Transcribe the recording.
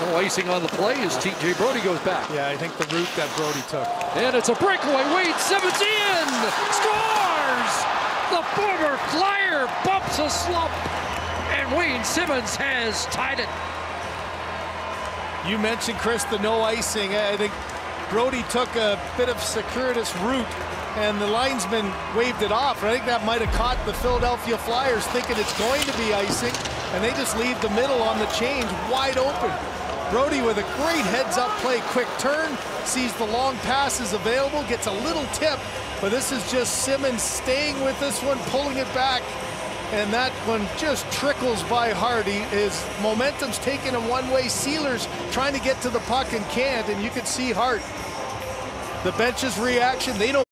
No icing on the play as TJ Brodie goes back. Yeah, I think the route that Brodie took. And it's a breakaway. Wayne Simmonds in! Scores! The former Flyer bumps a slump, and Wayne Simmonds has tied it. You mentioned, Chris, the no icing. I think Brodie took a bit of circuitous route and the linesman waved it off. I think that might have caught the Philadelphia Flyers thinking it's going to be icing, and they just leave the middle on the change wide open. Brodie with a great heads-up play, quick turn, sees the long passes available, gets a little tip, but this is just Simmonds staying with this one, pulling it back, and that one just trickles by Hardy. His momentum's taken in one way. Seeler's trying to get to the puck and can't, and you can see Hart. The bench's reaction, they don't